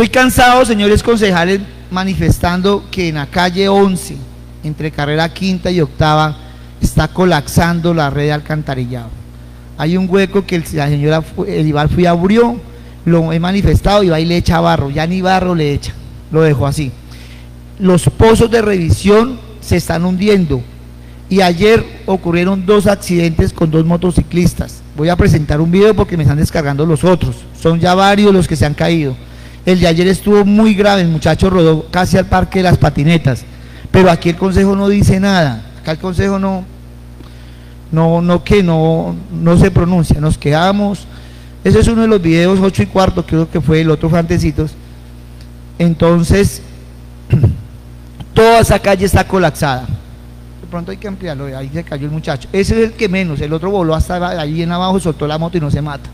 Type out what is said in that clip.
Estoy cansado, señores concejales, manifestando que en la calle 11, entre carrera quinta y octava, está colapsando la red de alcantarillado. Hay un hueco que la señora Elibar fui abrió, lo he manifestado y va y le echa barro, ya ni barro le echa, lo dejo así. Los pozos de revisión se están hundiendo y ayer ocurrieron dos accidentes con dos motociclistas. Voy a presentar un video porque me están descargando los otros, son ya varios los que se han caído. El de ayer estuvo muy grave, el muchacho rodó casi al parque de las patinetas, pero aquí el consejo no dice nada, acá el consejo no, no, no que no, no se pronuncia, nos quedamos. Ese es uno de los videos, 8 y cuarto, creo que fue el otro fue Entonces, toda esa calle está colapsada. De pronto hay que ampliarlo, ahí se cayó el muchacho. Ese es el que menos, el otro voló hasta ahí en abajo, soltó la moto y no se mata.